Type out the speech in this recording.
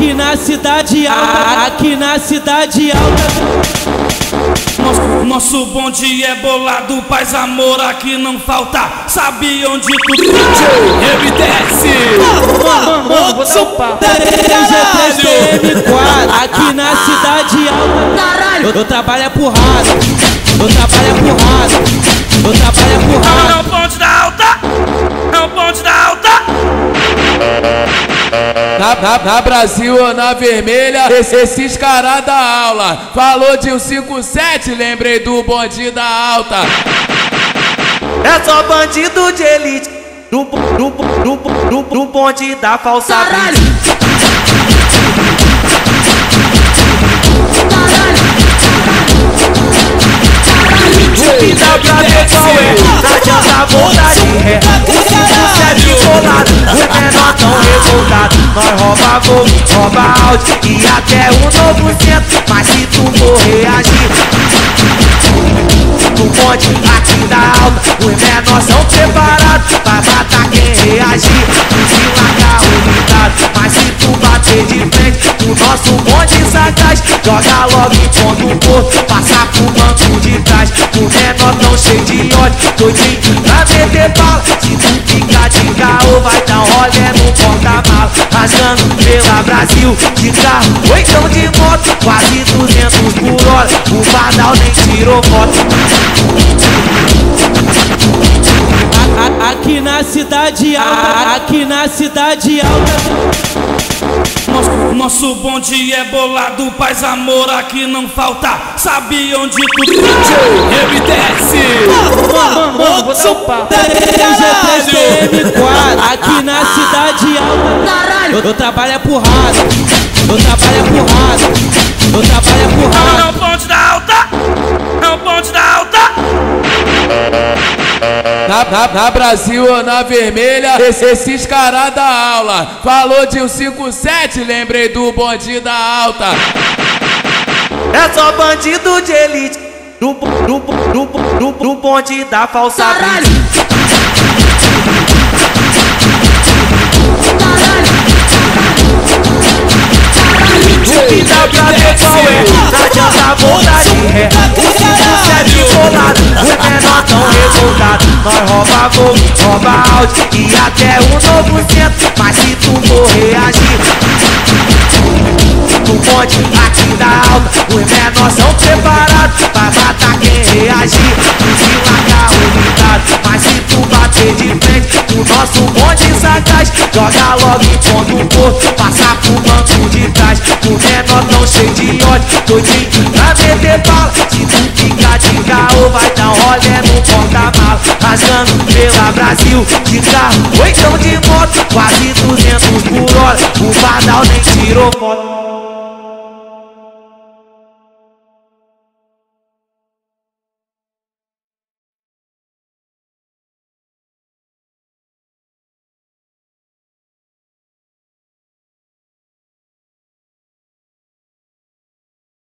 aqui na cidade alta, aqui na cidade alta. Nosso, nosso bonde é bolado, paz, amor aqui não falta. Sabe onde tu? Ele desce. Mano, mano, vou dar um papo. 3G3TM4, aqui na cidade alta. Eu, eu trabalho é porrada, eu trabalho é porrada, eu trabalho Na, na, na Brasil ou na vermelha, esse- esses caras da aula. Falou de um 57, lembrei do bonde da alta. É só bandido de elite. No, no, no, no, no bonde da falsa. E dá pra ver qual é, não adianta voltar de ré. O 57 bolado, o menor tão revoltado Nós rouba gol, rouba áudio e até um novo centro. Mas se tu for reagir no bonde aqui da alta Os menores são preparados pra matar quem reagir. Fuzil agarro Mas se tu bater de frente O nosso bonde sagaz Joga logo em ponto morto Passa pro banco de trás. O menor tão cheio de ódio Doidinho pra meter bala. Se tu ficar de carro Vai Rasgando pela Brasil De carro ou então de moto Quase 200 por hora O Badal nem tirou foto A- a- Aqui na cidade alta, aqui na cidade alta. Nosso, nosso bonde é bolado, paz, amor aqui não falta. Sabe onde tu tá? Ele desce. Mano, mano, vou dar um papo. 3G3TM4, aqui na cidade alta. Eu, eu trabalho é porrada, eu trabalho é porrada, eu trabalho é Não, é porrada. o bonde da alta. É o bonde da alta. Na, na, na Brasil ou na vermelha, esse- esses caras da aula. Falou de um 57, lembrei do bonde da alta. É só bandido de elite no, no, no, bo- no, no bonde da falsa blitz. Nós rouba áudio e até um novo centro Mas se tu for reagir no bonde aqui da alta Os menores são preparados pra matar quem reagir. Fuzil agarro Mas se tu bater de frente O nosso bonde sagaz Joga logo em ponto morto Passa pro banco de trás. O menor tão cheio de ódio Doidinho pra meter bala. Se tu ficar de carro Vai dar pela Brasil De carro ou então de moto Quase 200 por hora. O Badal nem tirou foto